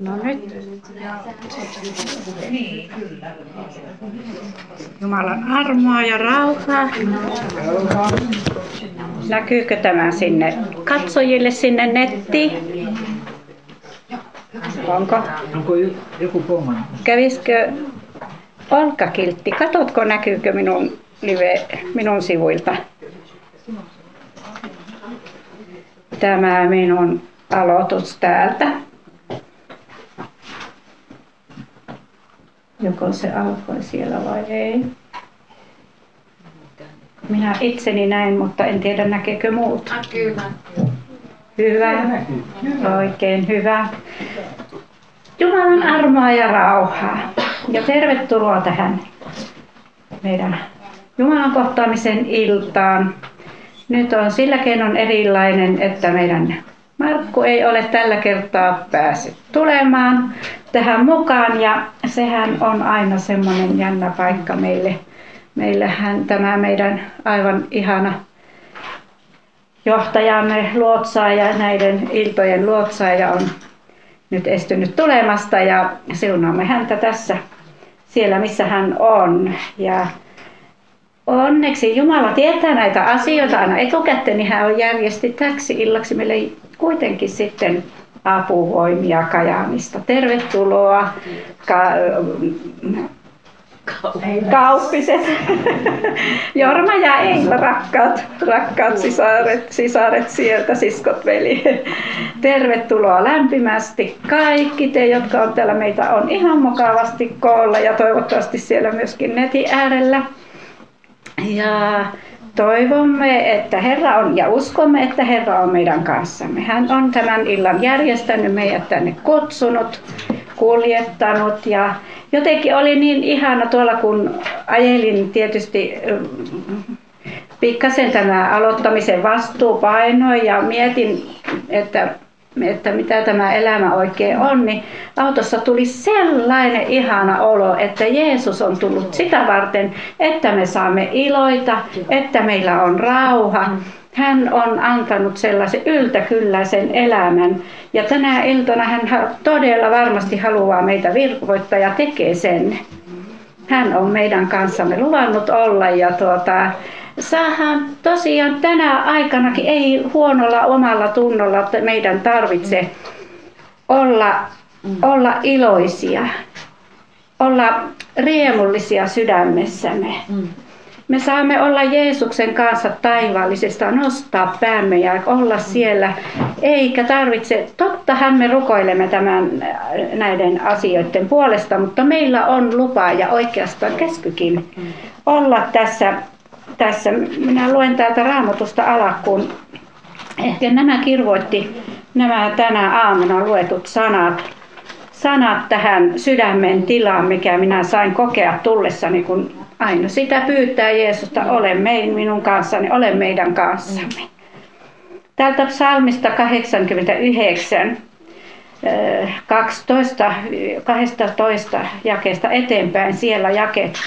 No nyt. Jumalan armoa ja rauhaa. Näkyykö tämä sinne katsojille sinne nettiin? Onko? Onko joku pomannut? Kävisikö olkakiltti? Katotko näkyykö minun live minun sivuilta? Tämä minun aloitus täältä. Joko se alkoi siellä vai ei? Minä itseni näin, mutta en tiedä näkeekö muut. Kyllä. Hyvä. Oikein hyvä. Jumalan armoa ja rauhaa. Ja tervetuloa tähän meidän Jumalan kohtaamisen iltaan. Nyt on sillä keinon erilainen, että meidän Markku ei ole tällä kertaa päässyt tulemaan tähän mukaan ja sehän on aina semmoinen jännä paikka meille. Meillähän tämä meidän aivan ihana johtajamme luotsaaja, näiden iltojen luotsaaja on nyt estynyt tulemasta ja siunaamme häntä tässä siellä missä hän on. Ja onneksi Jumala tietää näitä asioita aina etukäteen, niin hän on järjesti täksi illaksi meille kuitenkin sitten apuvoimia Kajaanista. Tervetuloa ka- Kauppiset. Jorma ja Eila, rakkaat, rakkaat sisaret, sisaret sieltä, siskot veli. Tervetuloa lämpimästi kaikki te, jotka on täällä. Meitä on ihan mukavasti koolla ja toivottavasti siellä myöskin netin äärellä. Ja toivomme, että Herra on ja uskomme, että Herra on meidän kanssamme. Hän on tämän illan järjestänyt meidät tänne kutsunut, kuljettanut ja jotenkin oli niin ihana tuolla kun ajelin tietysti pikkasen tämä aloittamisen vastuu painoi ja mietin, että että mitä tämä elämä oikein on, niin autossa tuli sellainen ihana olo, että Jeesus on tullut sitä varten, että me saamme iloita, että meillä on rauha. Hän on antanut sellaisen yltäkylläisen elämän ja tänä iltana hän todella varmasti haluaa meitä virvoittaa ja tekee sen. Hän on meidän kanssamme luvannut olla ja tuota, saadaan tosiaan tänä aikanakin, ei huonolla omalla tunnolla, että meidän tarvitse olla, olla iloisia, olla riemullisia sydämessämme. Me saamme olla Jeesuksen kanssa taivaallisesta, nostaa päämme ja olla siellä, eikä tarvitse, tottahan me rukoilemme tämän näiden asioiden puolesta, mutta meillä on lupa ja oikeastaan käskykin olla tässä tässä, minä luen täältä raamatusta alakkuun. Ehkä nämä kirvoitti nämä tänä aamuna luetut sanat, sanat tähän sydämen tilaan, mikä minä sain kokea tullessani, kun aina sitä pyytää Jeesusta, ole mein, minun kanssani, ole meidän kanssamme. Täältä psalmista 89, 12, 12 jakeesta eteenpäin, siellä jakeet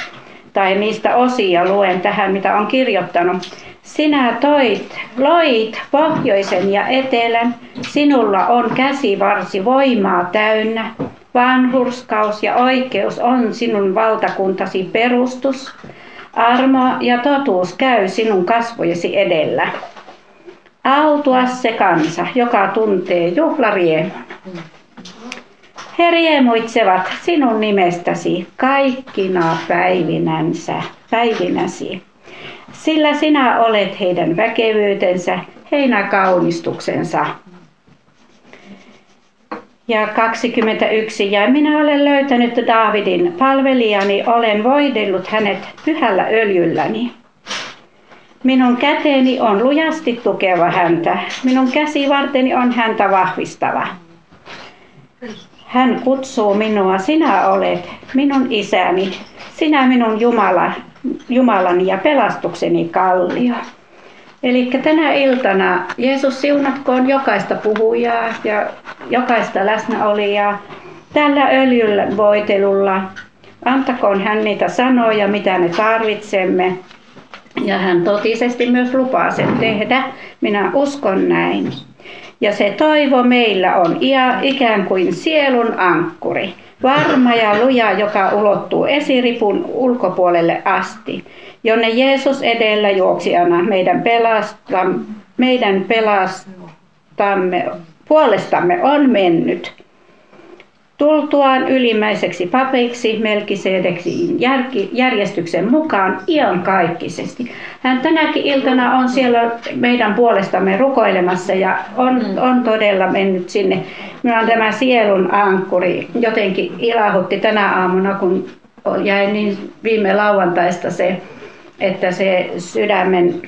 tai niistä osia luen tähän, mitä on kirjoittanut. Sinä toit, loit pohjoisen ja etelän, sinulla on käsivarsi voimaa täynnä, vanhurskaus ja oikeus on sinun valtakuntasi perustus, armo ja totuus käy sinun kasvojesi edellä. Autua se kansa, joka tuntee juhlariemun. He riemuitsevat sinun nimestäsi kaikkina päivinänsä, päivinäsi, sillä sinä olet heidän väkevyytensä, heidän kaunistuksensa. Ja 21. Ja minä olen löytänyt Daavidin palvelijani, olen voidellut hänet pyhällä öljylläni. Minun käteeni on lujasti tukeva häntä, minun käsivarteni on häntä vahvistava. Hän kutsuu minua, sinä olet minun isäni, sinä minun Jumala, Jumalani ja pelastukseni kallio. Eli tänä iltana Jeesus siunatkoon jokaista puhujaa ja jokaista läsnäolijaa tällä öljyllä voitelulla. Antakoon hän niitä sanoja, mitä me tarvitsemme. Ja hän totisesti myös lupaa sen tehdä. Minä uskon näin. Ja se toivo meillä on ikään kuin sielun ankkuri, varma ja luja, joka ulottuu esiripun ulkopuolelle asti, jonne Jeesus edellä juoksijana meidän, pelasta, meidän pelastamme, puolestamme on mennyt. Tultuaan ylimmäiseksi papiksi Melkisedeksi järjestyksen mukaan iankaikkisesti. Hän tänäkin iltana on siellä meidän puolestamme rukoilemassa ja on, mm. on todella mennyt sinne. Minulla on tämä sielun ankkuri. Jotenkin ilahutti tänä aamuna, kun jäi niin viime lauantaista se, että se sydämen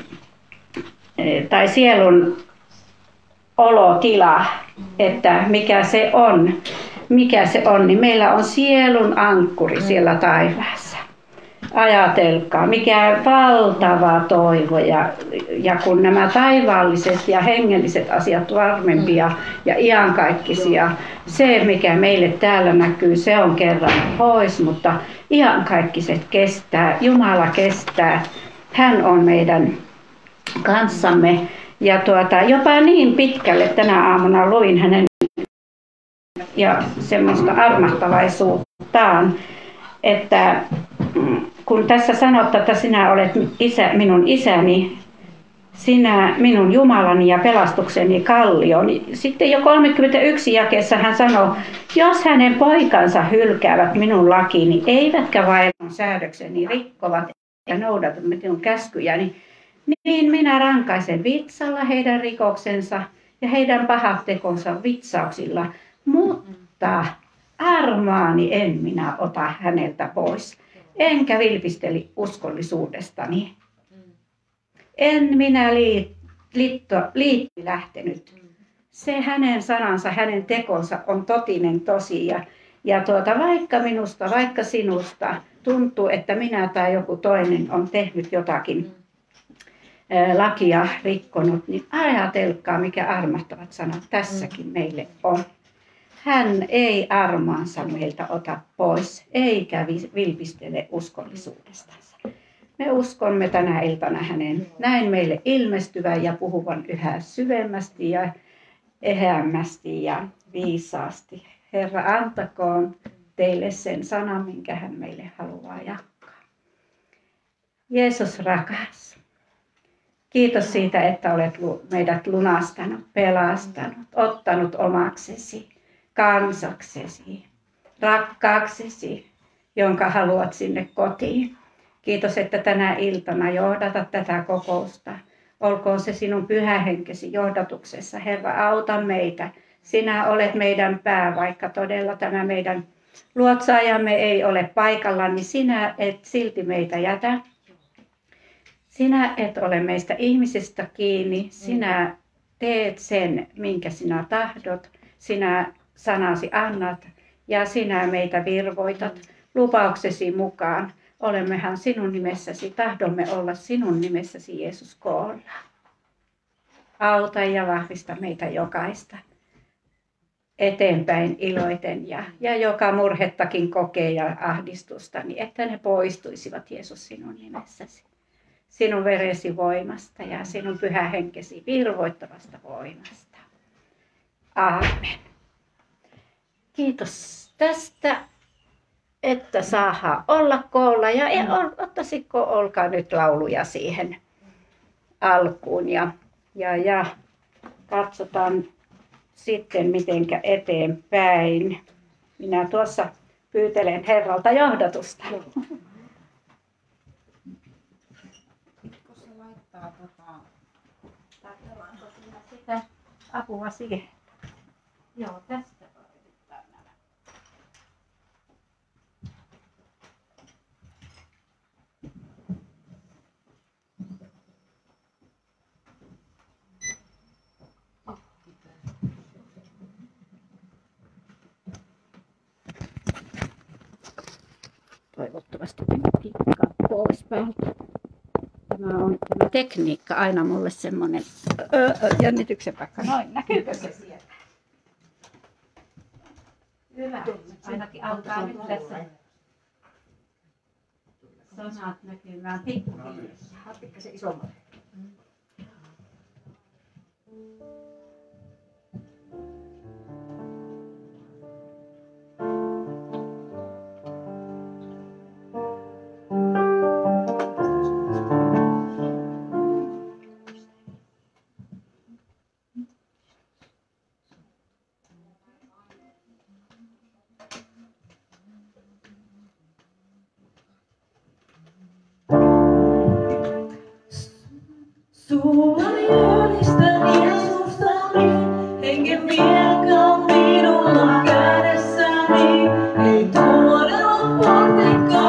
eh, tai sielun olotila, että mikä se on mikä se on, niin meillä on sielun ankkuri siellä taivaassa. Ajatelkaa, mikä valtava toivo ja, ja kun nämä taivaalliset ja hengelliset asiat varmempia ja iankaikkisia, se mikä meille täällä näkyy, se on kerran pois, mutta iankaikkiset kestää, Jumala kestää, hän on meidän kanssamme. Ja tuota, jopa niin pitkälle tänä aamuna luin hänen ja semmoista armahtavaisuuttaan, että mm, kun tässä sanotaan, että sinä olet isä, minun isäni, sinä minun Jumalani ja pelastukseni kallio, sitten jo 31 jakeessa hän sanoo, jos hänen poikansa hylkäävät minun lakini, eivätkä vain säädökseni rikkovat ja noudata minun käskyjäni, niin minä rankaisen vitsalla heidän rikoksensa ja heidän pahat tekonsa vitsauksilla – mutta armaani en minä ota häneltä pois. Enkä vilpisteli uskollisuudestani. En minä liit, liitto, liitti lähtenyt. Se hänen sanansa, hänen tekonsa on totinen tosi. Ja, ja tuota, vaikka minusta, vaikka sinusta tuntuu, että minä tai joku toinen on tehnyt jotakin lakia rikkonut, niin ajatelkaa, mikä armahtavat sanat tässäkin meille on. Hän ei armaansa meiltä ota pois, eikä vilpistele uskollisuudestansa. Me uskomme tänä iltana hänen näin meille ilmestyvän ja puhuvan yhä syvemmästi ja ehämmästi ja viisaasti. Herra, antakoon teille sen sanan, minkä hän meille haluaa jakaa. Jeesus rakas, kiitos siitä, että olet meidät lunastanut, pelastanut, ottanut omaksesi kansaksesi, rakkaaksesi, jonka haluat sinne kotiin. Kiitos, että tänä iltana johdata tätä kokousta. Olkoon se sinun pyhähenkesi johdatuksessa. Herra, auta meitä. Sinä olet meidän pää, vaikka todella tämä meidän luotsaajamme ei ole paikalla, niin sinä et silti meitä jätä. Sinä et ole meistä ihmisistä kiinni. Sinä teet sen, minkä sinä tahdot. Sinä sanasi annat ja sinä meitä virvoitat lupauksesi mukaan. Olemmehan sinun nimessäsi, tahdomme olla sinun nimessäsi Jeesus koolla. Auta ja vahvista meitä jokaista eteenpäin iloiten ja, ja joka murhettakin kokee ja ahdistusta, niin että ne poistuisivat Jeesus sinun nimessäsi. Sinun veresi voimasta ja sinun pyhähenkesi virvoittavasta voimasta. Amen. Kiitos tästä, että saa olla koolla. Ja ottaisitko olkaa nyt lauluja siihen alkuun. Ja, ja, ja katsotaan sitten mitenkä eteenpäin. Minä tuossa pyytelen Herralta johdatusta. Tota, apua siihen? Joo, tästä. toivottavasti klikkaa pois päältä. Tämä on tämä tekniikka aina mulle semmoinen öö, öö, jännityksen paikka. Noin, näkyykö se siellä? Hyvä, ainakin alkaa nyt tässä sanat näkymään pikkuhiljaa. se isommalle. Mm. I'm.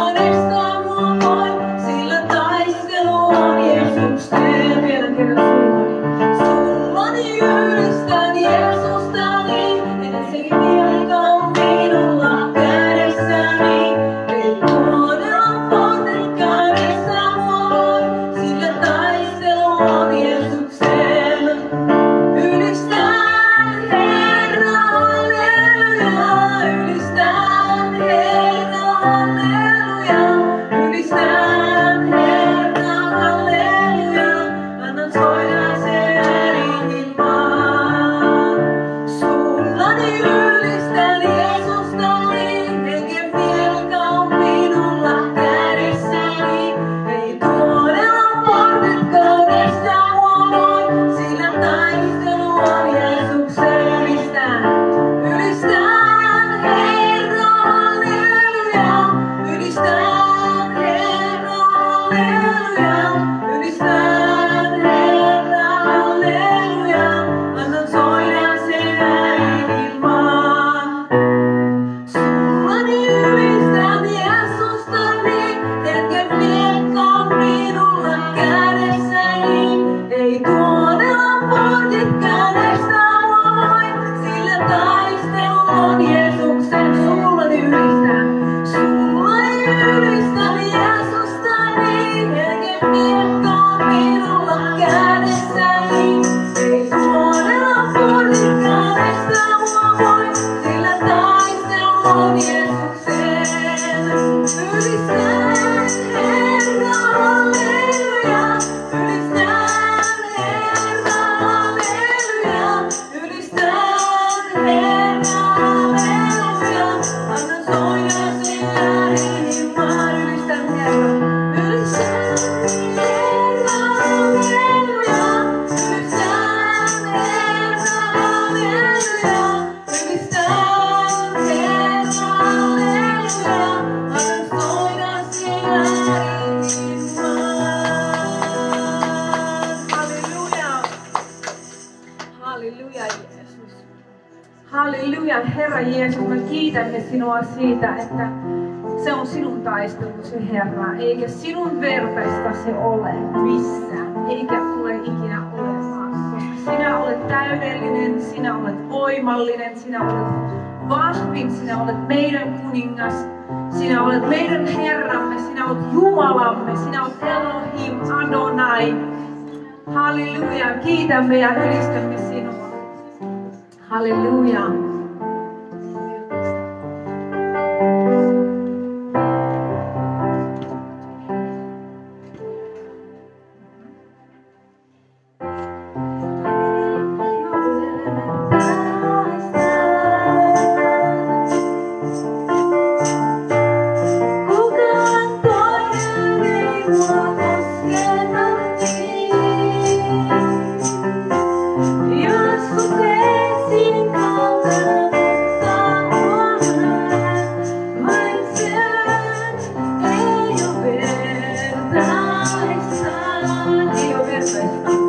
siitä, että se on sinun taistelusi, Herra, eikä sinun vertaista se ole missään, eikä tule ikinä olemaan, sinä olet täydellinen, sinä olet voimallinen, sinä olet vahvin, sinä olet meidän kuningas, sinä olet meidän Herramme, sinä olet Jumalamme, sinä olet Elohim, Adonai. Halleluja, kiitämme ja ylistämme sinua. Halleluja. time on the river.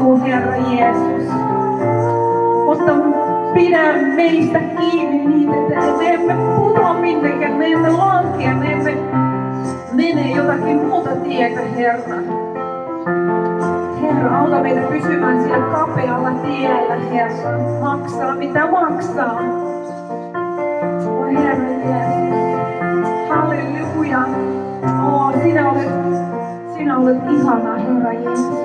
Jeesus, Herra Jeesus. Mutta pidä meistä kiinni niin, että me emme putoa minnekään, me emme lankea, me emme mene jotakin muuta tietä, Herra. Herra, auta meitä pysymään siellä kapealla tiellä, Herra. Maksaa mitä maksaa. O Herra Jeesus, halleluja. O, sinä olet, sinä olet ihana, Herra Jeesus.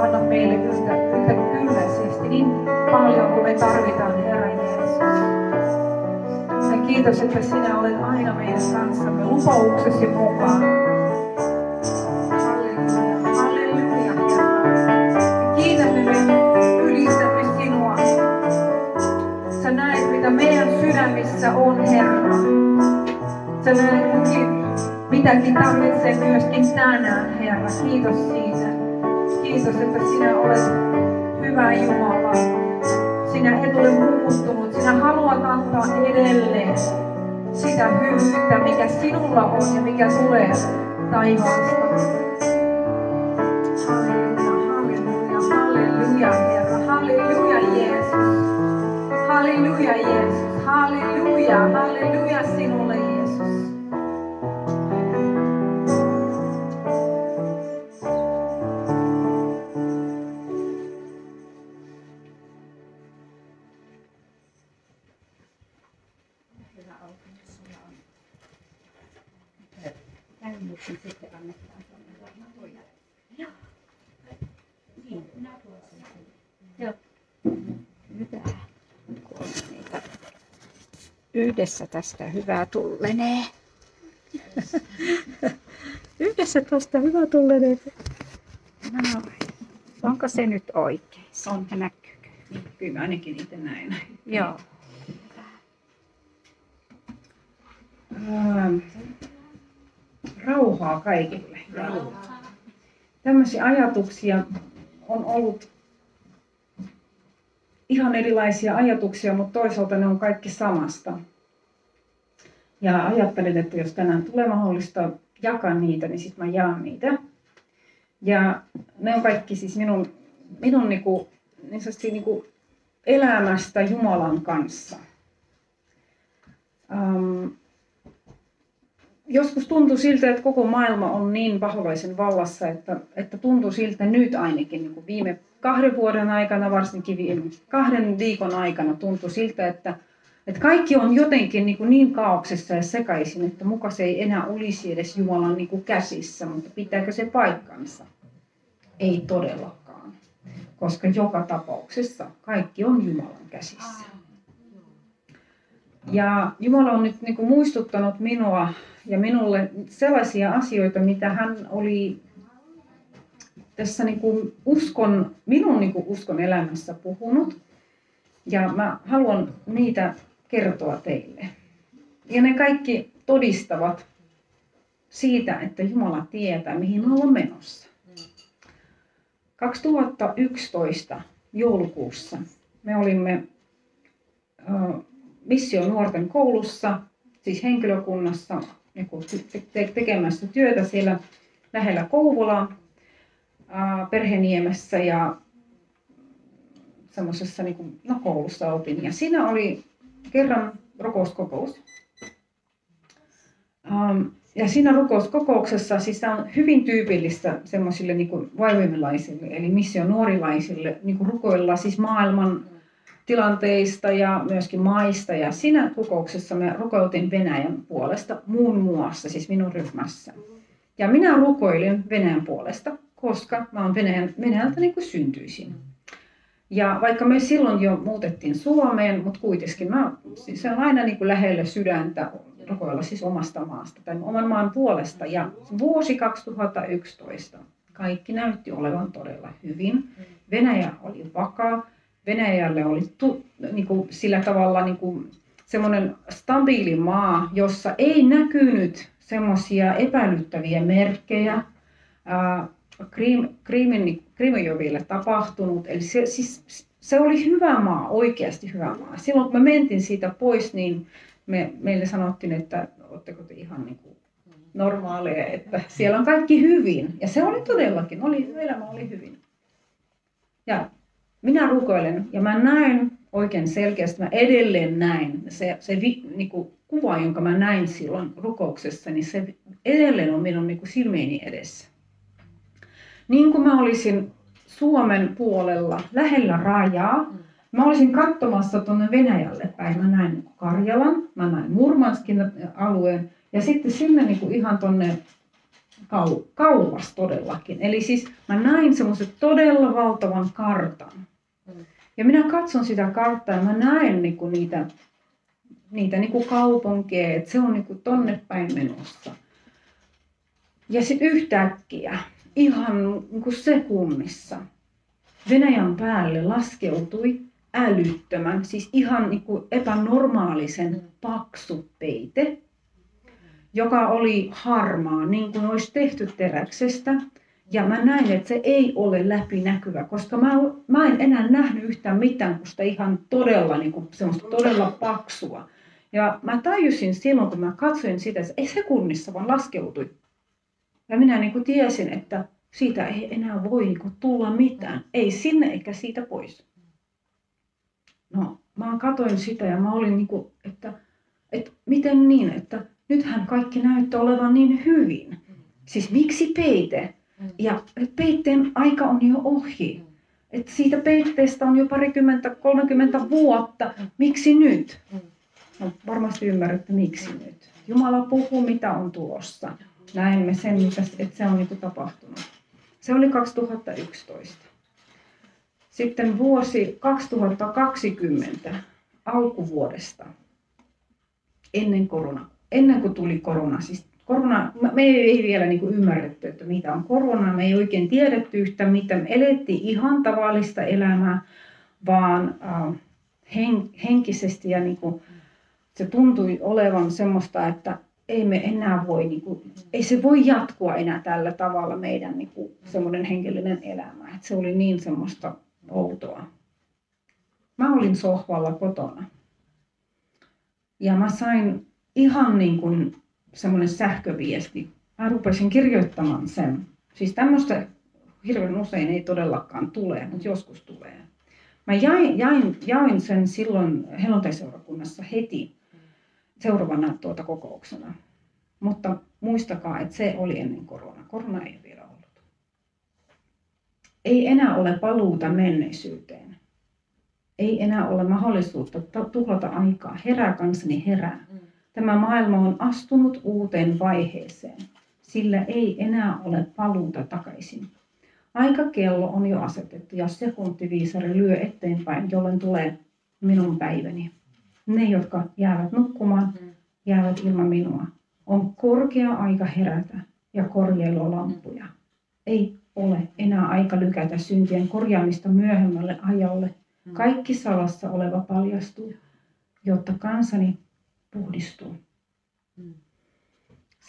Anna meille yhtä, yhtä kylläisesti niin paljon kuin me tarvitaan, Herra Jeesus. Ja kiitos, että sinä olet aina meidän kanssamme lupauksesi mukaan. Kiitämme näet, mitä meidän sydämissä on, Herra. Sä näet, mitäkin tarvitsee myöskin tänään, Herra. Kiitos siitä. Kiitos, että sinä olet hyvä Jumala. Sinä et ole muuttunut. Sinä haluat antaa edelleen sitä hyvyyttä, mikä sinulla on ja mikä tulee taivaasta. Yhdessä tästä hyvää tullenee. Yhdessä tästä hyvä tullenee. No, onko se nyt oikein? On. Näkyykö? Niin, kyllä mä ainakin itse näin. Joo. Ähm, rauhaa kaikille. Ja tämmöisiä ajatuksia on ollut ihan erilaisia ajatuksia, mutta toisaalta ne on kaikki samasta. Ja ajattelin, että jos tänään tulee mahdollista jakaa niitä, niin sitten mä jaan niitä. Ja ne on kaikki siis minun, minun niinku, niin niinku elämästä Jumalan kanssa. Um, joskus tuntui siltä, että koko maailma on niin paholaisen vallassa, että, että tuntui siltä nyt ainakin niin kuin viime kahden vuoden aikana, varsinkin viime kahden viikon aikana tuntui siltä, että, että kaikki on jotenkin niin, niin kaauksessa ja sekaisin, että muka se ei enää olisi edes Jumalan niin kuin käsissä, mutta pitääkö se paikkansa? Ei todellakaan, koska joka tapauksessa kaikki on Jumalan käsissä. Ja Jumala on nyt niin kuin muistuttanut minua ja minulle sellaisia asioita, mitä hän oli tässä niin kuin uskon, minun niin kuin uskon elämässä puhunut. Ja mä haluan niitä kertoa teille. Ja ne kaikki todistavat siitä, että Jumala tietää, mihin me ollaan menossa. 2011 joulukuussa me olimme Mission nuorten koulussa, siis henkilökunnassa niin tekemässä työtä siellä lähellä Kouvolaa, Perheniemessä ja semmoisessa niin kuin, no, koulussa oltiin. Ja siinä oli kerran rukouskokous. Ähm, ja siinä rukouskokouksessa, siis tämä on hyvin tyypillistä semmoisille niin vaimimilaisille, eli missionuorilaisille, niin kuin rukoilla siis maailman tilanteista ja myöskin maista. Ja siinä rukouksessa me rukoiltiin Venäjän puolesta muun muassa, siis minun ryhmässä. Ja minä rukoilin Venäjän puolesta, koska mä oon Venäjän, Venäjältä niin kuin syntyisin. Ja vaikka me silloin jo muutettiin Suomeen, mutta kuitenkin mä, siis se on aina niin kuin lähellä sydäntä rukoilla siis omasta maasta tai oman maan puolesta. Ja vuosi 2011 kaikki näytti olevan todella hyvin. Venäjä oli vakaa. Venäjälle oli tu, niin kuin sillä tavalla niin kuin semmoinen stabiili maa, jossa ei näkynyt semmoisia epäilyttäviä merkkejä. Ää, Krim, Krimin, Krimijoville tapahtunut. Eli se, siis, se oli hyvä maa, oikeasti hyvä maa. Silloin kun me mentiin siitä pois, niin me, meille sanottiin, että oletteko te ihan niin kuin normaaleja, että siellä on kaikki hyvin. Ja se oli todellakin, oli, elämä oli hyvin. Ja minä rukoilen ja mä näen oikein selkeästi, mä edelleen näin. Se, se vi, niin kuin kuva, jonka mä näin silloin rukouksessa, niin se edelleen on minun niin kuin silmieni edessä. Niin kuin mä olisin Suomen puolella lähellä rajaa, mä olisin katsomassa tuonne Venäjälle päin. Mä näin niin kuin Karjalan, mä näin Murmanskin alueen ja sitten sinne niin kuin ihan tuonne kau, kauas todellakin. Eli siis mä näin semmoisen todella valtavan kartan. Ja minä katson sitä karttaa ja mä näen niinku niitä, niitä niinku kaupunkeja, että se on niinku tonne päin menossa. Ja sitten yhtäkkiä, ihan niinku sekunnissa, Venäjän päälle laskeutui älyttömän, siis ihan niinku epänormaalisen paksu peite, joka oli harmaa, niin kuin olisi tehty teräksestä. Ja mä näin, että se ei ole läpinäkyvä, koska mä, mä en enää nähnyt yhtään mitään kuin sitä ihan todella, niin kuin semmoista todella paksua. Ja mä tajusin silloin, kun mä katsoin sitä, että ei sekunnissa vaan laskeutui. Ja minä niin kuin tiesin, että siitä ei enää voi niin kuin tulla mitään. Ei sinne eikä siitä pois. No, mä katoin sitä ja mä olin niin kuin, että, että miten niin, että nythän kaikki näyttää olevan niin hyvin. Siis miksi peite? Ja peitteen aika on jo ohi. Et siitä peitteestä on jo parikymmentä, 30 vuotta. Miksi nyt? No, varmasti ymmärrätte, miksi nyt. Jumala puhuu, mitä on tulossa. Näemme sen, mitä, että se on niin tapahtunut. Se oli 2011. Sitten vuosi 2020 alkuvuodesta, ennen, korona, ennen kuin tuli korona, siis korona, me ei vielä niin kuin ymmärretty, että mitä on korona, me ei oikein tiedetty yhtä mitä, me elettiin ihan tavallista elämää, vaan äh, hen, henkisesti ja niin kuin, se tuntui olevan semmoista, että ei me enää voi, niin kuin, ei se voi jatkua enää tällä tavalla meidän niin kuin, semmoinen henkilöinen elämä. että se oli niin semmoista outoa. Mä olin sohvalla kotona. Ja mä sain ihan niin kuin semmoinen sähköviesti. Mä rupesin kirjoittamaan sen. Siis tämmöistä hirveän usein ei todellakaan tule, mutta joskus tulee. Mä jain, jain, jain sen silloin helluntaiseurakunnassa heti seuraavana tuota kokouksena. Mutta muistakaa, että se oli ennen koronaa. Korona ei vielä ollut. Ei enää ole paluuta menneisyyteen. Ei enää ole mahdollisuutta tuhlata aikaa. Herää kansani, herää. Tämä maailma on astunut uuteen vaiheeseen. Sillä ei enää ole paluuta takaisin. Aikakello on jo asetettu ja sekuntiviisari lyö eteenpäin, jolloin tulee minun päiväni. Ne, jotka jäävät nukkumaan, jäävät ilman minua. On korkea aika herätä ja korjeilla lampuja. Ei ole enää aika lykätä syntien korjaamista myöhemmälle ajalle. Kaikki salassa oleva paljastuu, jotta kansani puhdistuu.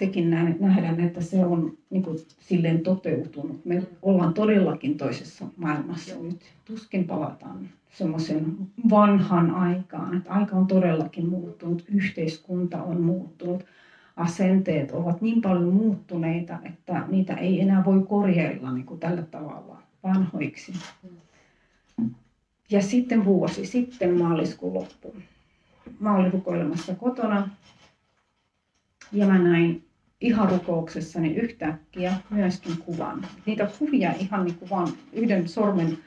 Sekin nähdään, että se on niin kuin, silleen toteutunut. Me ollaan todellakin toisessa maailmassa nyt. Tuskin palataan semmoisen vanhan aikaan. Että aika on todellakin muuttunut, yhteiskunta on muuttunut, asenteet ovat niin paljon muuttuneita, että niitä ei enää voi korjailla niin kuin tällä tavalla vanhoiksi. Ja sitten vuosi sitten maaliskuun loppuun mä olin rukoilemassa kotona ja mä näin ihan rukouksessani yhtäkkiä myöskin kuvan. Niitä kuvia ihan niin kuin vaan yhden sormen,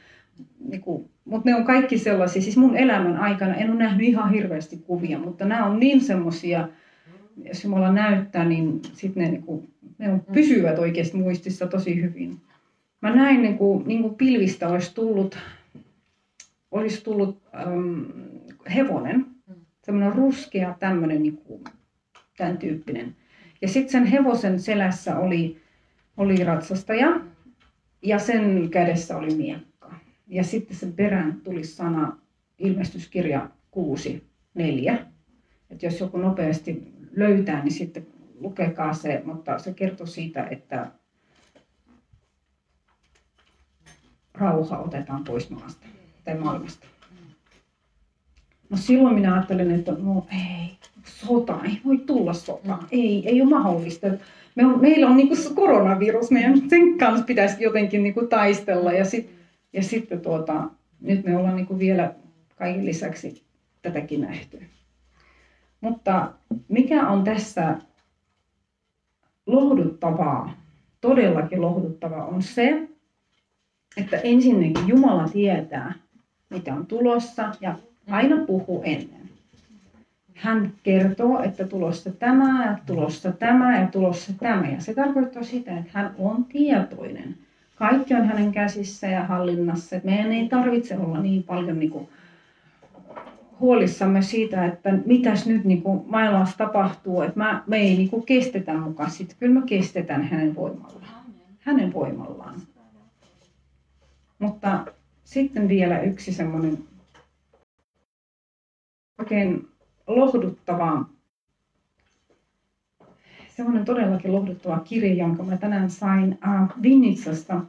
niin kuin, mutta ne on kaikki sellaisia, siis mun elämän aikana en ole nähnyt ihan hirveästi kuvia, mutta nämä on niin semmoisia, jos Jumala näyttää, niin sitten ne, niin kuin, ne on, pysyvät oikeasti muistissa tosi hyvin. Mä näin niin kuin, niin kuin pilvistä olisi tullut, olisi tullut ähm, hevonen, semmoinen ruskea tämmöinen niin kuin, tämän tyyppinen. Ja sitten sen hevosen selässä oli, oli ratsastaja ja sen kädessä oli miekka. Ja sitten sen perään tuli sana ilmestyskirja 6, 4. Että jos joku nopeasti löytää, niin sitten lukekaa se, mutta se kertoo siitä, että rauha otetaan pois maasta tai maailmasta. No silloin minä ajattelen, että no ei, sota, ei voi tulla sota, ei, ei ole mahdollista. Me on, meillä on niinku koronavirus, meidän sen kanssa pitäisi jotenkin niinku taistella ja, sit, ja sitten tuota, nyt me ollaan niinku vielä kaiken lisäksi tätäkin nähty. Mutta mikä on tässä lohduttavaa, todellakin lohduttavaa, on se, että ensinnäkin Jumala tietää, mitä on tulossa ja aina puhuu ennen. Hän kertoo, että tulossa tämä ja tulossa tämä ja tulossa tämä. Ja se tarkoittaa sitä, että hän on tietoinen. Kaikki on hänen käsissä ja hallinnassa. Meidän ei tarvitse olla niin paljon niin kuin huolissamme siitä, että mitäs nyt niin kuin maailmassa tapahtuu. Että mä, me ei niin kuin kestetä mukaan. Sitten kyllä me kestetään hänen voimallaan. Hänen voimallaan. Mutta sitten vielä yksi semmoinen oikein lohduttava, semmoinen todellakin lohduttava kirja, jonka mä tänään sain äh, Vinnitsasta.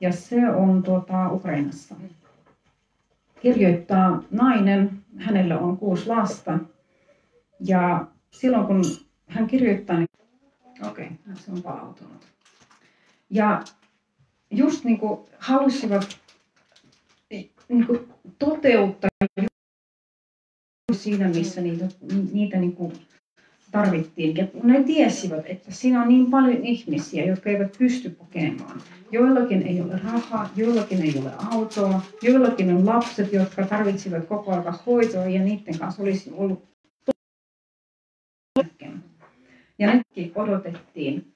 Ja se on tuota, Ukrainassa. Kirjoittaa nainen, hänellä on kuusi lasta. Ja silloin kun hän kirjoittaa, niin okei, okay, se on palautunut. Ja just niin kuin halusivat niin kuin toteuttaa siinä, missä niitä, niitä niin kuin tarvittiin. Ja ne tiesivät, että siinä on niin paljon ihmisiä, jotka eivät pysty kokemaan. Joillakin ei ole rahaa, joillakin ei ole autoa, joillakin on lapset, jotka tarvitsivat koko ajan hoitoa ja niiden kanssa olisi ollut ja nytkin odotettiin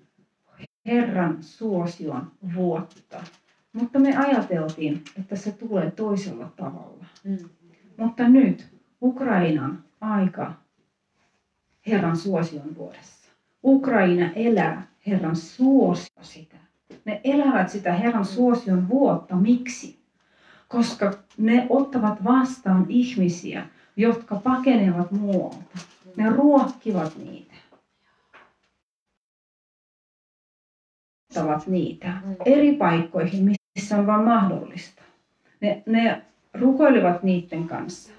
Herran suosion vuotta. Mutta me ajateltiin, että se tulee toisella tavalla. Mm. Mutta nyt Ukrainan aika Herran suosion vuodessa. Ukraina elää Herran suosio sitä. Ne elävät sitä Herran suosion vuotta. Miksi? Koska ne ottavat vastaan ihmisiä, jotka pakenevat muualta. Ne ruokkivat niitä. Ottavat niitä eri paikkoihin, missä on vain mahdollista. Ne, ne rukoilevat niiden kanssa,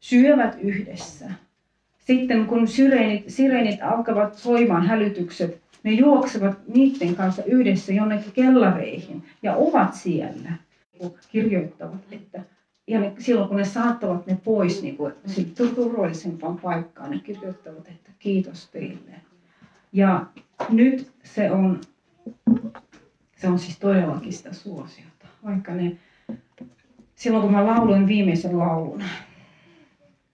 syövät yhdessä. Sitten kun sireenit, sireenit alkavat soimaan hälytykset, ne juoksevat niiden kanssa yhdessä jonnekin kellareihin ja ovat siellä. Kun Kirjoittavat, että ja ne, silloin kun ne saattavat ne pois niin kuin, turvallisempaan paikkaan, ne kirjoittavat, että kiitos teille. Ja nyt se on, se on siis todellakin sitä suosiota. Vaikka ne, silloin kun mä lauloin viimeisen laulun,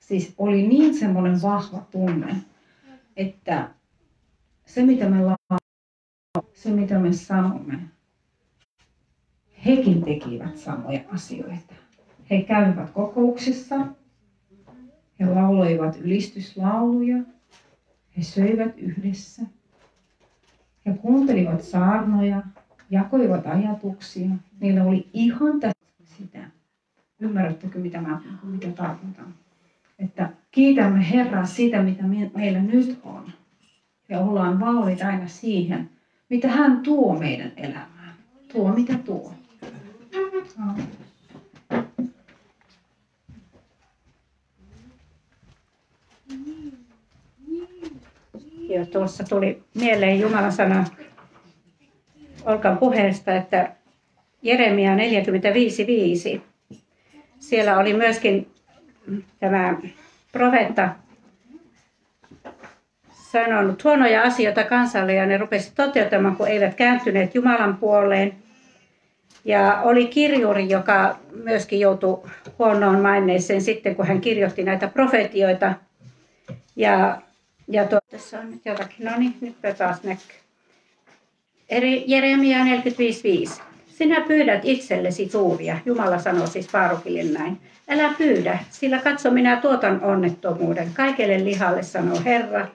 siis oli niin semmoinen vahva tunne, että se mitä me laulamme, se mitä me sanomme, hekin tekivät samoja asioita. He käyvät kokouksissa, he lauloivat ylistyslauluja, he söivät yhdessä, he kuuntelivat saarnoja, jakoivat ajatuksia. Niillä oli ihan tästä sitä. Ymmärrättekö, mitä, mä, mitä tarkoitan? Että kiitämme Herraa siitä, mitä me, meillä nyt on. Ja ollaan valmiita aina siihen, mitä hän tuo meidän elämään. Tuo, mitä tuo. Ja tuossa tuli mieleen Jumalan sana Olkan puheesta, että Jeremia 45.5. Siellä oli myöskin tämä profeetta sanonut huonoja asioita kansalle ja ne rupesi toteuttamaan, kun eivät kääntyneet Jumalan puoleen. Ja oli kirjuri, joka myöskin joutui huonoon maineeseen sitten, kun hän kirjoitti näitä profetioita. Ja, ja tuo, tässä on nyt jotakin, no niin, nyt taas näkyy. Jeremia 45.5. Sinä pyydät itsellesi suuria, Jumala sanoo siis Paarukille näin. Älä pyydä, sillä katso minä tuotan onnettomuuden kaikelle lihalle, sanoo Herra.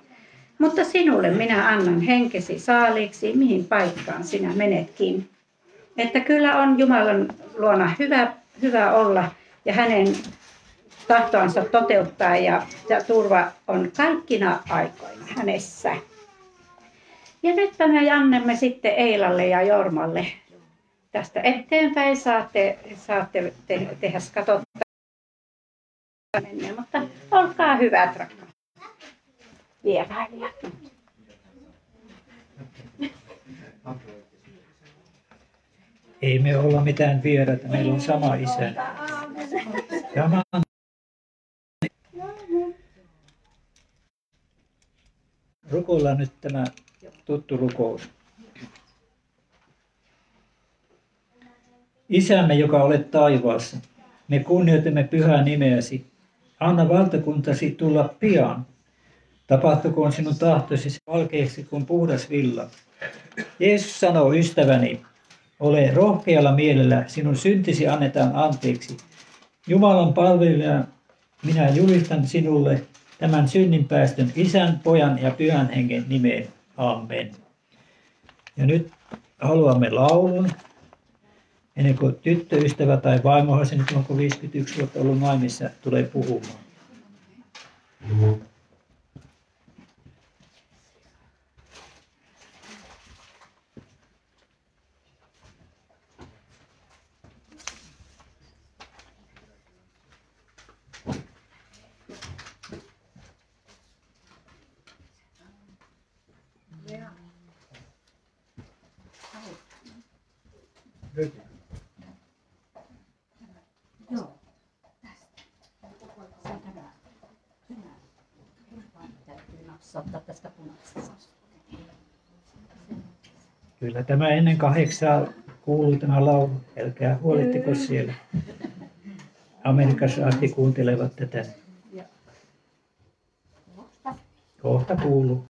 Mutta sinulle minä annan henkesi saaliiksi, mihin paikkaan sinä menetkin. Että kyllä on Jumalan luona hyvä, hyvä olla ja hänen tahtoansa toteuttaa ja, ja turva on kaikkina aikoina hänessä. Ja nytpä me jannemme sitten Eilalle ja Jormalle. Tästä eteenpäin saatte, saatte te, tehdä katsottavaa mennä, mutta olkaa hyvät rakkaat vierailijat. Ei me olla mitään vieraita, meillä on sama isä. Sama. Rukoillaan nyt tämä tuttu rukous. Isämme, joka olet taivaassa, me kunnioitamme pyhää nimeäsi. Anna valtakuntasi tulla pian. Tapahtukoon sinun tahtosi valkeaksi kuin puhdas villa. Jeesus sanoo ystäväni, ole rohkealla mielellä, sinun syntisi annetaan anteeksi. Jumalan palvelijana minä julistan sinulle tämän synninpäästön isän, pojan ja pyhän hengen nimeen. Amen. Ja nyt haluamme laulun. Ennen kuin tyttöystävä tai vaimohan se nyt onko 51 vuotta ollut naimissa, tulee puhumaan. Kyllä tämä ennen kahdeksaa kuuluu tämä laulu. Älkää huolittiko siellä. Amerikassa asti kuuntelevat tätä. Kohta kuuluu.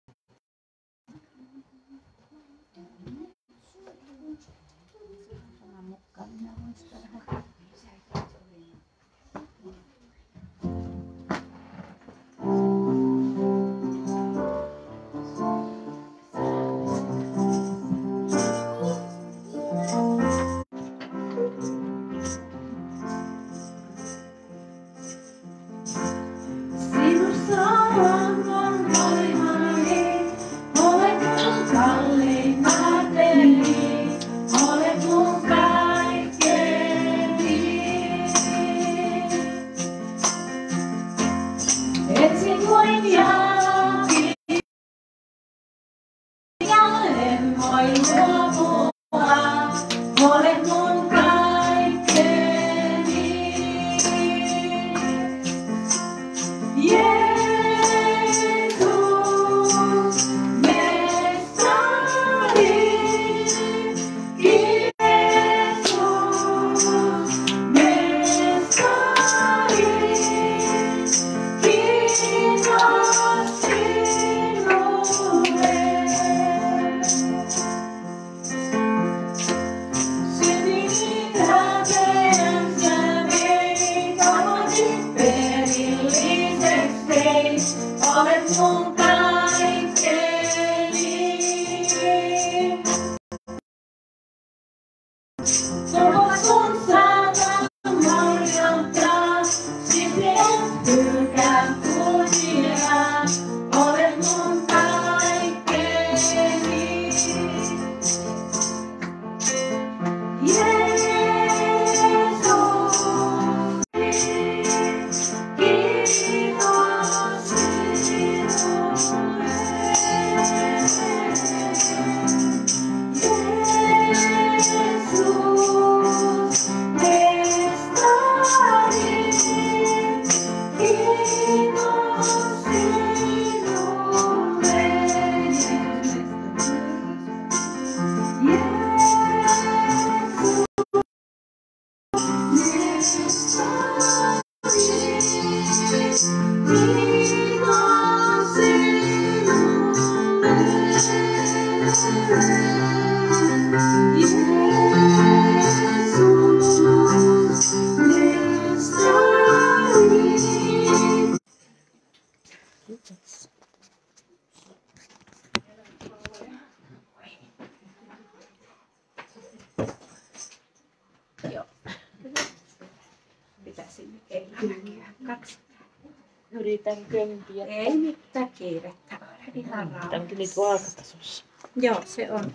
Onkin nyt vaakatasossa. Joo, se on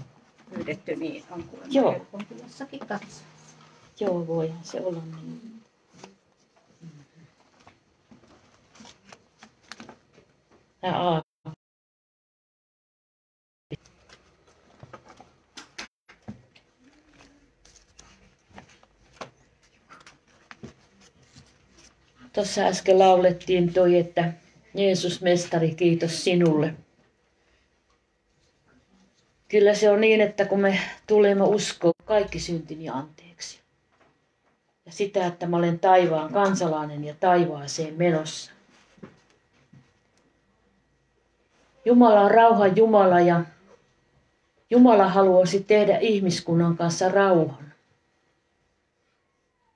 pyydetty niin. On kuulemma Joo. kirkonkylässäkin katsoa. Joo, voihan se olla niin. A. Tuossa äsken laulettiin toi, että Jeesus mestari, kiitos sinulle. Kyllä se on niin, että kun me tulemme uskoon, kaikki syntini anteeksi. Ja sitä, että mä olen taivaan kansalainen ja taivaaseen menossa. Jumala on rauhan Jumala ja Jumala haluaisi tehdä ihmiskunnan kanssa rauhan.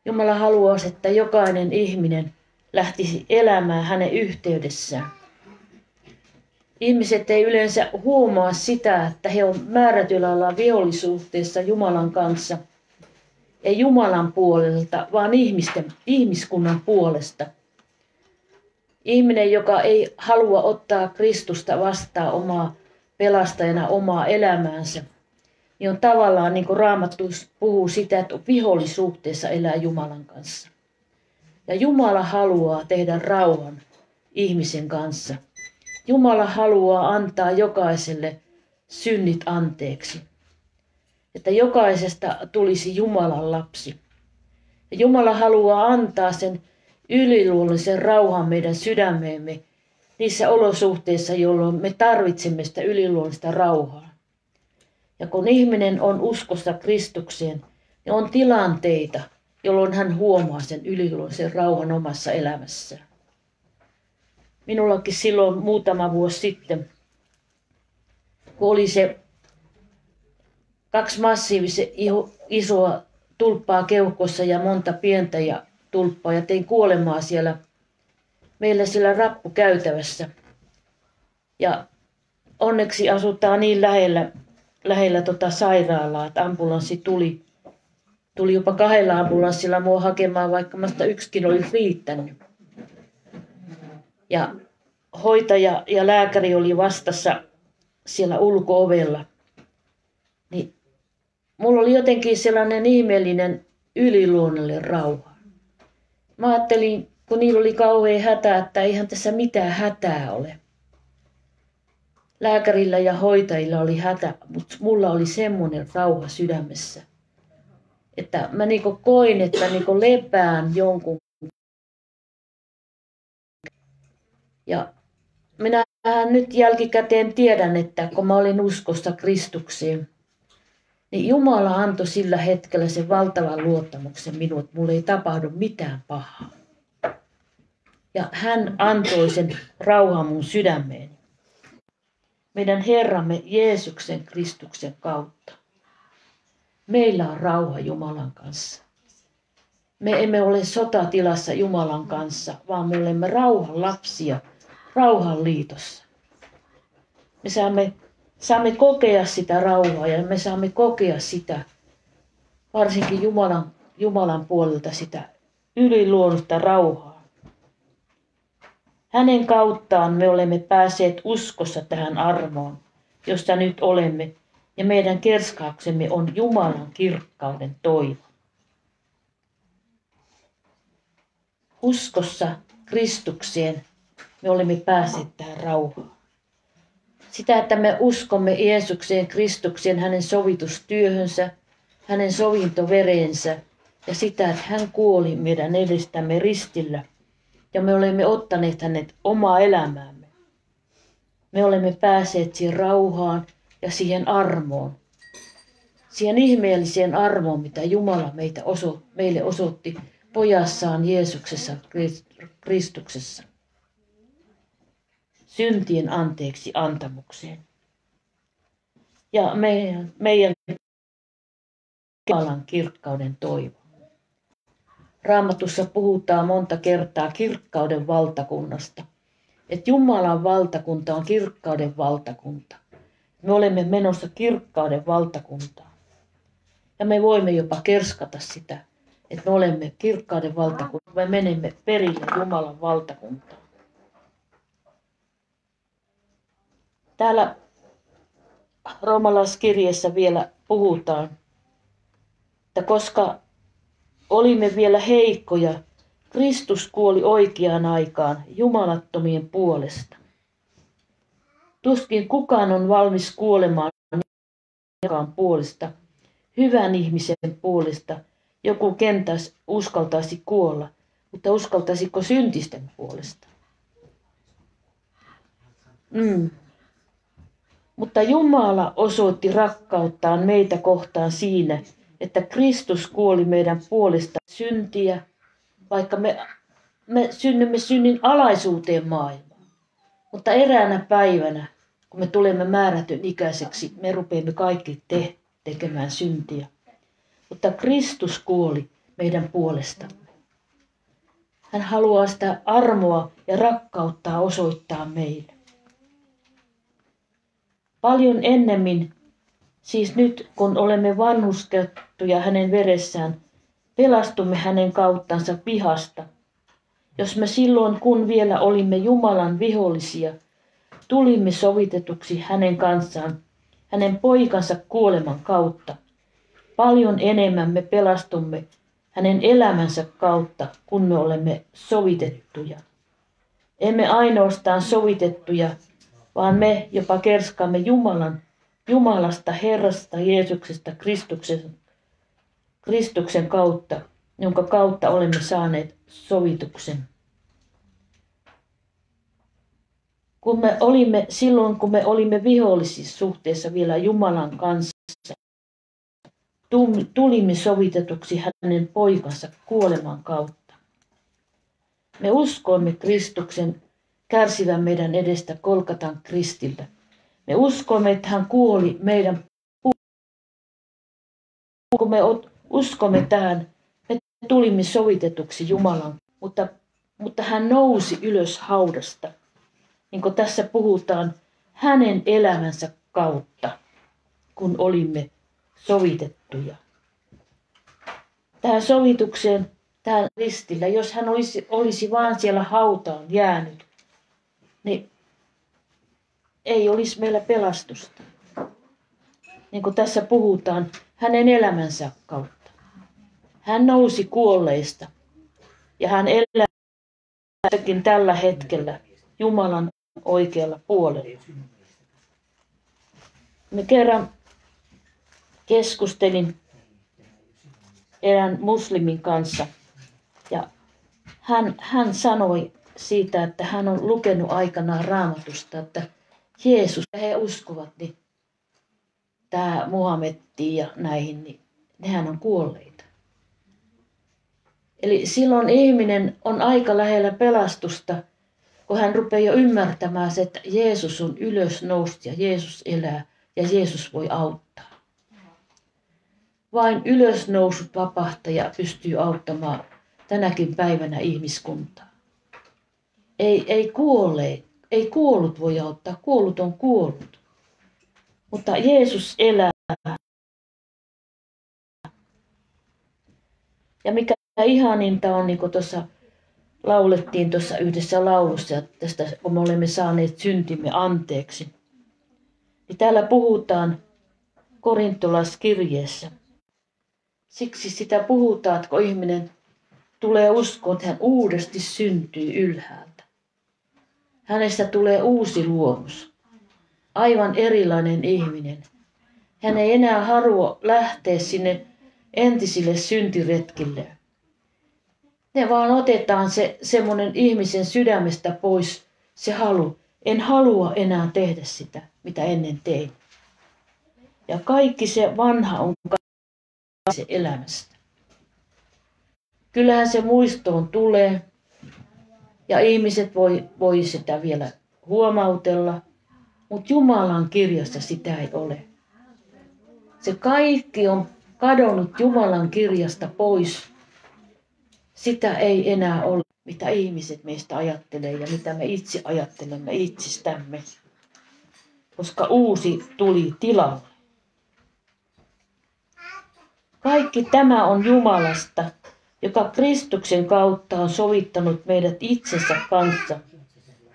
Jumala haluaisi, että jokainen ihminen lähtisi elämään hänen yhteydessään. Ihmiset ei yleensä huomaa sitä, että he on määrätyllä lailla vihollisuhteessa Jumalan kanssa. Ei Jumalan puolelta, vaan ihmisten, ihmiskunnan puolesta. Ihminen, joka ei halua ottaa Kristusta vastaan omaa pelastajana omaa elämäänsä, niin on tavallaan, niin kuin Raamattu puhuu sitä, että vihollisuhteessa elää Jumalan kanssa. Ja Jumala haluaa tehdä rauhan ihmisen kanssa. Jumala haluaa antaa jokaiselle synnit anteeksi. Että jokaisesta tulisi Jumalan lapsi. Ja Jumala haluaa antaa sen yliluonnollisen rauhan meidän sydämeemme niissä olosuhteissa, jolloin me tarvitsemme sitä yliluonnollista rauhaa. Ja kun ihminen on uskossa Kristukseen, niin on tilanteita, jolloin hän huomaa sen yliluonnollisen rauhan omassa elämässään. Minullakin silloin muutama vuosi sitten, kun oli se kaksi massiivisen isoa tulppaa keuhkossa ja monta pientä ja tulppaa ja tein kuolemaa siellä meillä siellä rappukäytävässä. Ja onneksi asutaan niin lähellä, lähellä tota sairaalaa, että ambulanssi tuli. Tuli jopa kahdella ambulanssilla mua hakemaan, vaikka mä sitä yksikin oli riittänyt. Ja hoitaja ja lääkäri oli vastassa siellä ulkoovella. Niin mulla oli jotenkin sellainen ihmeellinen yliluonnollinen rauha. Mä ajattelin, kun niillä oli kauhean hätä, että eihän tässä mitään hätää ole. Lääkärillä ja hoitajilla oli hätä, mutta mulla oli semmoinen rauha sydämessä, että mä niinku koin, että niinku lepään jonkun. Ja minä nyt jälkikäteen tiedän, että kun mä olin uskossa Kristukseen, niin Jumala antoi sillä hetkellä sen valtavan luottamuksen minuun, että mulle ei tapahdu mitään pahaa. Ja hän antoi sen rauhan mun sydämeeni. Meidän Herramme Jeesuksen Kristuksen kautta. Meillä on rauha Jumalan kanssa. Me emme ole sotatilassa Jumalan kanssa, vaan me olemme rauhan lapsia, rauhan liitossa. Me saamme, saamme kokea sitä rauhaa ja me saamme kokea sitä, varsinkin Jumalan, Jumalan puolelta sitä yliluonnosta rauhaa. Hänen kauttaan me olemme päässeet uskossa tähän armoon, josta nyt olemme, ja meidän kerskauksemme on Jumalan kirkkauden toivo. Uskossa Kristukseen me olemme päässeet tähän rauhaan. Sitä, että me uskomme Jeesukseen, Kristukseen, hänen sovitustyöhönsä, hänen sovintovereensä ja sitä, että hän kuoli meidän edestämme ristillä ja me olemme ottaneet hänet omaa elämäämme. Me olemme päässeet siihen rauhaan ja siihen armoon. Siihen ihmeelliseen armoon, mitä Jumala meitä oso, meille osoitti pojassaan Jeesuksessa Kristuksessa. Syntien anteeksi antamukseen. Ja meidän, meidän Jumalan kirkkauden toivo. Raamatussa puhutaan monta kertaa kirkkauden valtakunnasta. Että Jumalan valtakunta on kirkkauden valtakunta. Me olemme menossa kirkkauden valtakuntaan. Ja me voimme jopa kerskata sitä, että me olemme kirkkauden valtakunta. Me menemme perille Jumalan valtakuntaan. Täällä roomalaiskirjeessä vielä puhutaan, että koska olimme vielä heikkoja, Kristus kuoli oikeaan aikaan jumalattomien puolesta. Tuskin kukaan on valmis kuolemaan puolesta, hyvän ihmisen puolesta. Joku kentäs uskaltaisi kuolla, mutta uskaltaisiko syntisten puolesta? Mm. Mutta Jumala osoitti rakkauttaan meitä kohtaan siinä, että Kristus kuoli meidän puolesta syntiä, vaikka me, me synnymme synnin alaisuuteen maailmaan. Mutta eräänä päivänä, kun me tulemme määrätyn ikäiseksi, me rupeamme kaikki te- tekemään syntiä. Mutta Kristus kuoli meidän puolestamme. Hän haluaa sitä armoa ja rakkautta osoittaa meille. Paljon ennemmin, siis nyt kun olemme vanhuskettuja hänen veressään, pelastumme hänen kauttansa pihasta. Jos me silloin, kun vielä olimme Jumalan vihollisia, tulimme sovitetuksi hänen kanssaan, hänen poikansa kuoleman kautta, paljon enemmän me pelastumme hänen elämänsä kautta, kun me olemme sovitettuja. Emme ainoastaan sovitettuja, vaan me jopa kerskaamme Jumalan, Jumalasta, Herrasta, Jeesuksesta, Kristuksen, Kristuksen kautta, jonka kautta olemme saaneet sovituksen. Kun me olimme, silloin kun me olimme vihollisissa suhteessa vielä Jumalan kanssa, tulimme sovitetuksi hänen poikansa kuoleman kautta. Me uskoimme Kristuksen kärsivän meidän edestä kolkatan kristillä. Me uskomme, että hän kuoli meidän kun me uskomme tähän, me tulimme sovitetuksi Jumalan, mutta, mutta hän nousi ylös haudasta. Niin kuin tässä puhutaan, hänen elämänsä kautta, kun olimme sovitettuja. Tähän sovitukseen, tähän ristillä, jos hän olisi, olisi vaan siellä hautaan jäänyt, niin ei olisi meillä pelastusta. Niin kuin tässä puhutaan, hänen elämänsä kautta. Hän nousi kuolleista ja hän elääkin tällä hetkellä Jumalan oikealla puolella. Me kerran keskustelin erään muslimin kanssa ja hän, hän sanoi siitä, että hän on lukenut aikanaan raamatusta, että Jeesus, ja he uskovat, niin tämä Muhammedtiin ja näihin, niin nehän on kuolleita. Eli silloin ihminen on aika lähellä pelastusta, kun hän rupeaa jo ymmärtämään se, että Jeesus on ylös noussut ja Jeesus elää ja Jeesus voi auttaa. Vain ylösnousut vapahtaja pystyy auttamaan tänäkin päivänä ihmiskuntaa. Ei, ei kuolleet, ei kuollut voi auttaa, kuollut on kuollut. Mutta Jeesus elää. Ja mikä ihaninta on, niin kuin tuossa laulettiin tuossa yhdessä laulussa, että tästä kun me olemme saaneet syntimme anteeksi. Niin täällä puhutaan korintolaskirjeessä. Siksi sitä puhutaan, että kun ihminen tulee uskoon, että hän uudesti syntyy ylhäältä. Hänestä tulee uusi luomus, aivan erilainen ihminen. Hän ei enää halua lähteä sinne entisille syntiretkille. Ne vaan otetaan se semmoinen ihmisen sydämestä pois, se halu. En halua enää tehdä sitä, mitä ennen tein. Ja kaikki se vanha on se elämästä. Kyllähän se muistoon tulee ja ihmiset voi, voi sitä vielä huomautella, mutta Jumalan kirjassa sitä ei ole. Se kaikki on kadonnut Jumalan kirjasta pois. Sitä ei enää ole, mitä ihmiset meistä ajattelee ja mitä me itse ajattelemme itsestämme. Koska uusi tuli tilalle. Kaikki tämä on Jumalasta, joka Kristuksen kautta on sovittanut meidät itsensä kanssa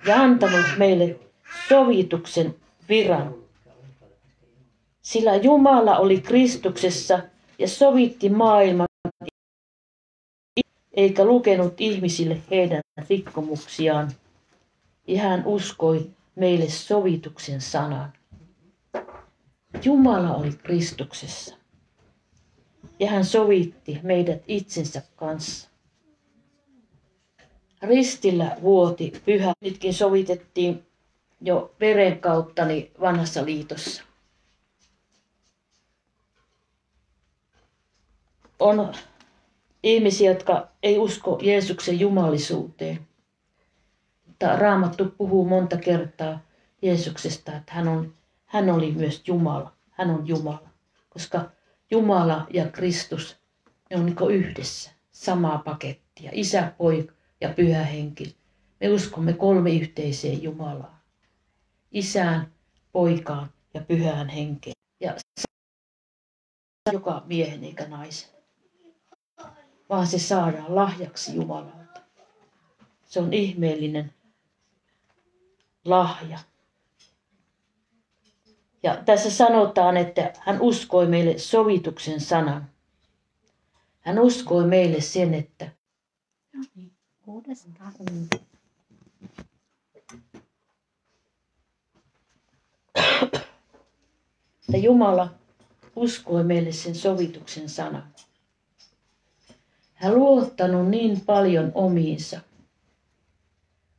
ja antanut meille sovituksen viran. Sillä Jumala oli Kristuksessa ja sovitti maailman eikä lukenut ihmisille heidän rikkomuksiaan. Ja hän uskoi meille sovituksen sanan. Jumala oli Kristuksessa. Ja hän sovitti meidät itsensä kanssa. Ristillä vuoti pyhä. Nytkin sovitettiin jo veren kautta niin vanhassa liitossa. On ihmisiä, jotka ei usko Jeesuksen jumalisuuteen. Mutta Raamattu puhuu monta kertaa Jeesuksesta, että hän, on, hän oli myös Jumala. Hän on Jumala. Koska Jumala ja Kristus, ne on niin yhdessä, samaa pakettia. Isä, poika ja pyhä henki. Me uskomme kolme yhteiseen Jumalaan. Isään, poikaan ja pyhään henkeen. Ja joka miehen eikä naisen. Vaan se saadaan lahjaksi Jumalalta. Se on ihmeellinen lahja. Ja tässä sanotaan, että hän uskoi meille sovituksen sanan. Hän uskoi meille sen, että Uudestaan. että Jumala uskoi meille sen sovituksen sanan. Hän luottanut niin paljon omiinsa,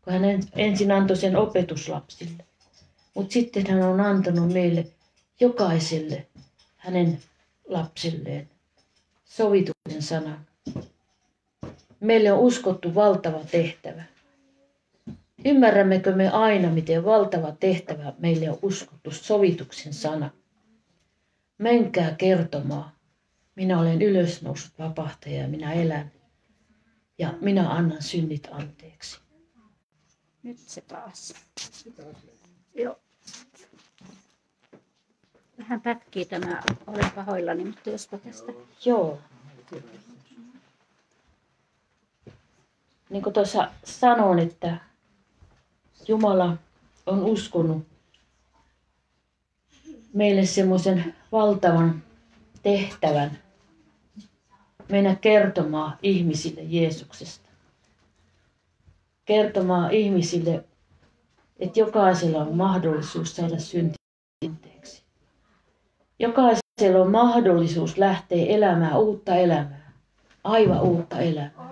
kun hän en- ensin antoi sen opetuslapsille. Mutta sitten hän on antanut meille jokaiselle hänen lapsilleen sovituksen sanan. Meille on uskottu valtava tehtävä. Ymmärrämmekö me aina, miten valtava tehtävä meille on uskottu sovituksen sana? Menkää kertomaan, minä olen ylösnoussut vapahtaja ja minä elän. Ja minä annan synnit anteeksi. Nyt se taas. Joo. Vähän pätkii tämä, olen pahoillani, mutta jospa tästä. Joo. Niin kuin tuossa sanoin, että Jumala on uskonut meille semmoisen valtavan tehtävän mennä kertomaan ihmisille Jeesuksesta. Kertomaan ihmisille, että jokaisella on mahdollisuus saada synti. Jokaisella on mahdollisuus lähteä elämään uutta elämää, aivan uutta elämää.